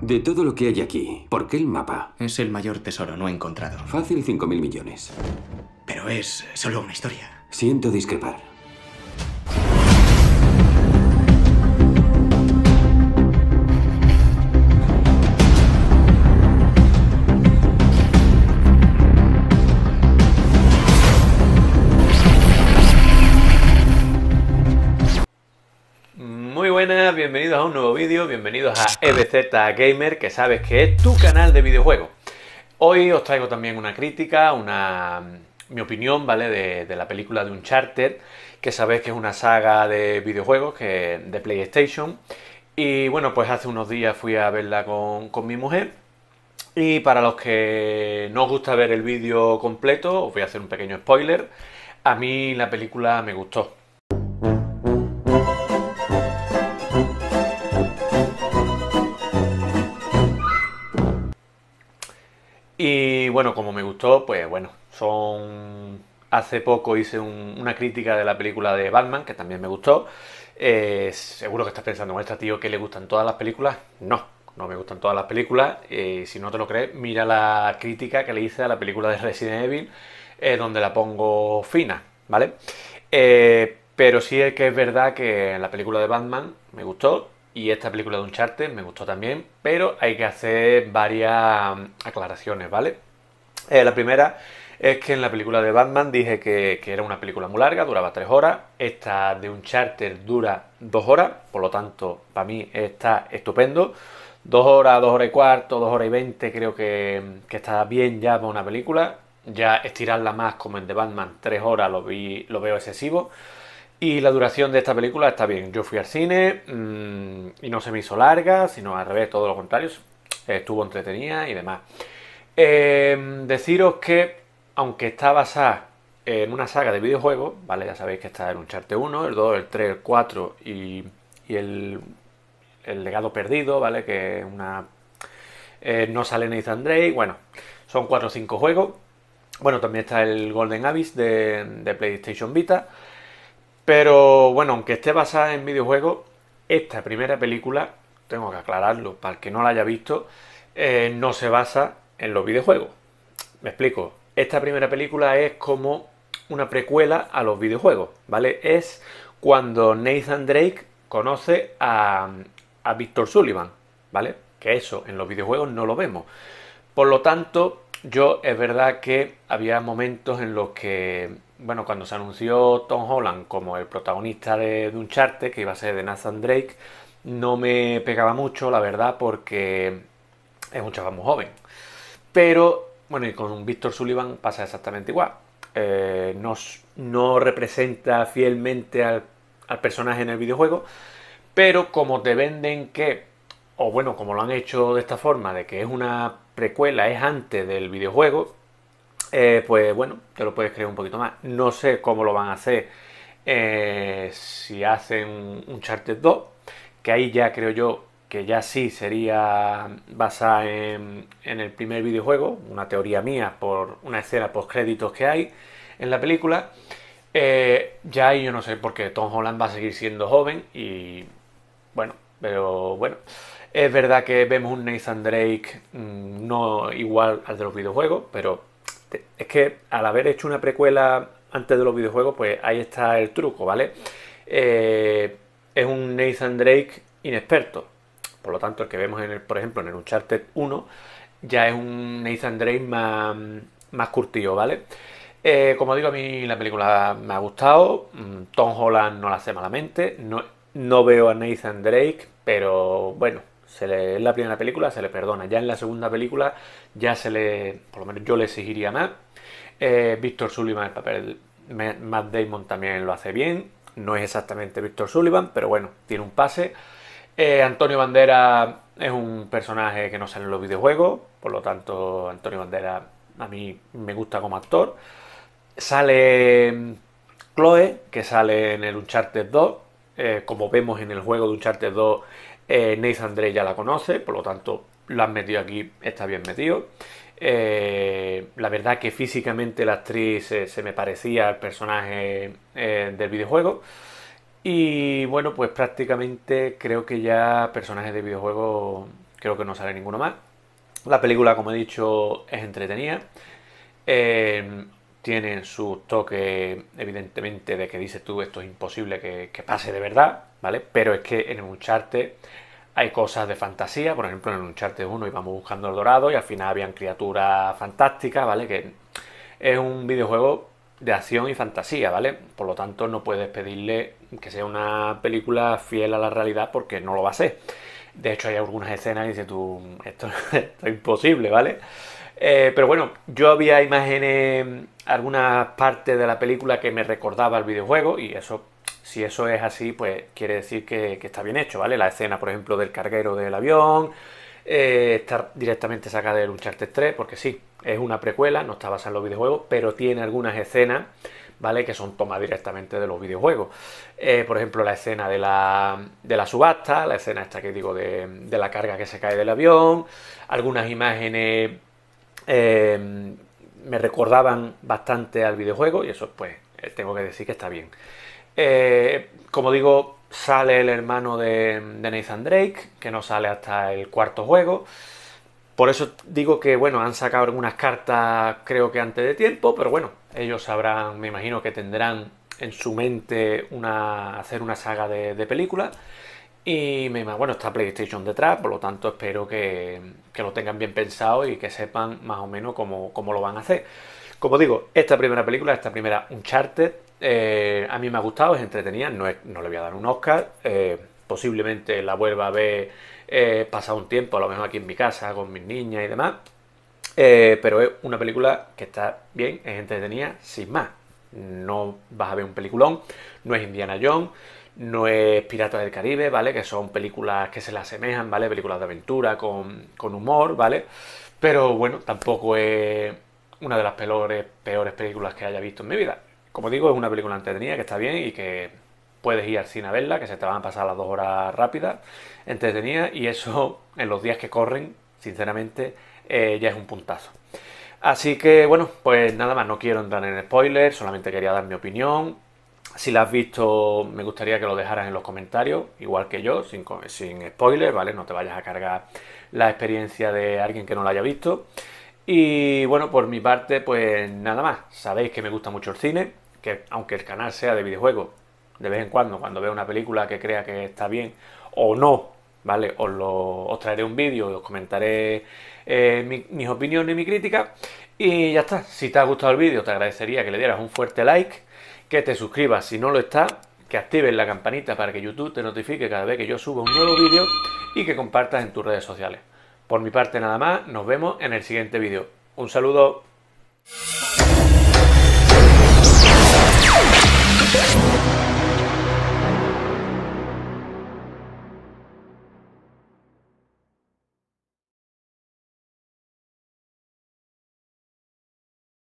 De todo lo que hay aquí, ¿por qué el mapa? Es el mayor tesoro no encontrado. Fácil 5.000 millones. Pero es solo una historia. Siento discrepar. Un nuevo vídeo, bienvenidos a EBZ Gamer, que sabes que es tu canal de videojuegos. Hoy os traigo también una crítica, una mi opinión, ¿vale? De, la película de Uncharted, que sabéis que es una saga de videojuegos que, de PlayStation. Y bueno, pues hace unos días fui a verla con, con mi mujer. Y para los que no os gusta ver el vídeo completo, os voy a hacer un pequeño spoiler. A mí la película me gustó. Y bueno, como me gustó, pues bueno, son... Hace poco hice una crítica de la película de Batman, que también me gustó. Eh, seguro que estás pensando, ¿a este tío que le gustan todas las películas? No, no me gustan todas las películas. Y si no te lo crees, mira la crítica que le hice a la película de Resident Evil, eh, donde la pongo fina, ¿vale? Eh, pero sí es que es verdad que la película de Batman me gustó y esta película de Uncharted me gustó también, pero hay que hacer varias aclaraciones, ¿vale? la primera es que en la película de Batman dije que, era una película muy larga, duraba tres horas. Esta de Uncharted dura dos horas, por lo tanto, para mí está estupendo. Dos horas, dos horas y cuarto, dos horas y veinte, creo que, está bien ya para una película. Ya estirarla más como en The Batman, tres horas lo, vi, lo veo excesivo. Y la duración de esta película está bien. Yo fui al cine mm, y no se me hizo larga, sino al revés, todo lo contrario. Estuvo entretenida y demás. Eh, deciros que aunque está basada en una saga de videojuegos, ¿vale? Ya sabéis que está el Uncharted 1, el 2, el 3, el 4 y, el, legado perdido, ¿vale? Que una... Eh, no sale Nathan Drake, bueno, son 4 o 5 juegos. Bueno, también está el Golden Abyss de, de PlayStation Vita. Pero bueno, aunque esté basada en videojuegos, esta primera película, tengo que aclararlo para el que no la haya visto, eh, no se basa en los videojuegos. Me explico esta primera película es como una precuela a los videojuegos, ¿vale? Es cuando Nathan Drake conoce a, a Victor Sullivan, ¿vale? Que eso en los videojuegos no lo vemos. Por lo tanto, yo es verdad que había momentos en los que, bueno, cuando se anunció Tom Holland como el protagonista de, de Uncharted, que iba a ser de Nathan Drake, no me pegaba mucho, la verdad, porque es un chaval muy joven. Pero bueno, y con Víctor Sullivan pasa exactamente igual. Eh, no, representa fielmente al, personaje en el videojuego, pero como te venden que, o bueno, como lo han hecho de esta forma, de que es una precuela, es antes del videojuego, eh, pues bueno, te lo puedes creer un poquito más. No sé cómo lo van a hacer eh, si hacen un Charter 2, que ahí ya creo yo que ya sí sería basada en, el primer videojuego, una teoría mía por una escena post créditos que hay en la película. Eh, ya ahí yo no sé por qué Tom Holland va a seguir siendo joven y bueno, pero bueno, es verdad que vemos un Nathan Drake mm, no igual al de los videojuegos, pero es que al haber hecho una precuela antes de los videojuegos, pues ahí está el truco, ¿vale? Eh, es un Nathan Drake inexperto, por lo tanto, el que vemos, en el, por ejemplo, en el Uncharted 1 ya es un Nathan Drake más, más curtido, ¿vale? Eh, como digo, a mí la película me ha gustado. Mm, Tom Holland no la hace malamente. No veo a Nathan Drake, pero bueno, se le, en la primera película se le perdona. Ya en la segunda película ya se le, por lo menos yo le exigiría más. Eh, Víctor Sullivan, el papel Matt Damon también lo hace bien. No es exactamente Víctor Sullivan, pero bueno, tiene un pase. Eh, Antonio Bandera es un personaje que no sale en los videojuegos, por lo tanto Antonio Bandera a mí me gusta como actor. Sale mm, Chloe, que sale en el Uncharted 2. Eh, como vemos en el juego de Uncharted 2, eh, Nathan ya la conoce, por lo tanto lo han metido aquí, está bien metido. la verdad que físicamente la actriz se me parecía al personaje del videojuego. Y bueno, pues prácticamente creo que ya personajes de videojuegos creo que no sale ninguno más. La película, como he dicho, es entretenida. Eh, tiene su toque, evidentemente, de que dices tú, esto es imposible que, pase de verdad, ¿vale? Pero es que en Uncharted hay cosas de fantasía, por ejemplo, en Uncharted 1 íbamos buscando el dorado y al final habían criaturas fantásticas, ¿vale? Que es un videojuego de acción y fantasía, ¿vale? Por lo tanto, no puedes pedirle que sea una película fiel a la realidad porque no lo va a ser. De hecho, hay algunas escenas y dices tú, esto es imposible, ¿vale? Eh, pero bueno, yo había imágenes, algunas partes de la película que me recordaba el videojuego y eso, si eso es así, pues quiere decir que, está bien hecho, ¿vale? La escena, por ejemplo, del carguero del avión, eh, está directamente sacada del Uncharted 3, porque sí, es una precuela, no está basada en los videojuegos, pero tiene algunas escenas, ¿vale? Que son tomadas directamente de los videojuegos. Eh, por ejemplo, la escena de la, de la, subasta, la escena esta que digo de, de la carga que se cae del avión, algunas imágenes eh, me recordaban bastante al videojuego y eso pues eh, tengo que decir que está bien. Eh, como digo, sale el hermano de, Nathan Drake, que no sale hasta el cuarto juego. Por eso digo que, bueno, han sacado algunas cartas creo que antes de tiempo, pero bueno, ellos sabrán, me imagino que tendrán en su mente una, hacer una saga de, de películas. Y bueno, está PlayStation detrás, por lo tanto espero que, lo tengan bien pensado y que sepan más o menos cómo, lo van a hacer. Como digo, esta primera película, esta primera Uncharted, eh, a mí me ha gustado, es entretenida, no, no le voy a dar un Oscar, eh, posiblemente la vuelva a ver eh, pasado un tiempo, a lo mejor aquí en mi casa con mis niñas y demás, pero es una película que está bien, es entretenida, sin más. No vas a ver un peliculón, no es Indiana Jones, no es Piratas del Caribe, ¿vale? Que son películas que se le asemejan, ¿vale? Películas de aventura con, humor, ¿vale? Pero bueno, tampoco es una de las peores, peores películas que haya visto en mi vida. Como digo, es una película entretenida que está bien y que puedes ir al cine a verla, que se te van a pasar las dos horas rápidas, entretenida, y eso en los días que corren, sinceramente, eh, ya es un puntazo. Así que bueno, pues nada más, no quiero entrar en spoilers, solamente quería dar mi opinión. Si la has visto, me gustaría que lo dejaras en los comentarios, igual que yo, sin, sin spoiler, ¿vale? No te vayas a cargar la experiencia de alguien que no la haya visto. Y bueno, por mi parte, pues nada más. Sabéis que me gusta mucho el cine, que aunque el canal sea de videojuegos, de vez en cuando, cuando veo una película que crea que está bien o no, ¿vale? Os, lo, traeré un vídeo y os comentaré eh, mis opiniones y mi crítica. Y ya está. Si te ha gustado el vídeo, te agradecería que le dieras un fuerte like que te suscribas si no lo está, que actives la campanita para que YouTube te notifique cada vez que yo suba un nuevo vídeo y que compartas en tus redes sociales. Por mi parte nada más, nos vemos en el siguiente vídeo. Un saludo.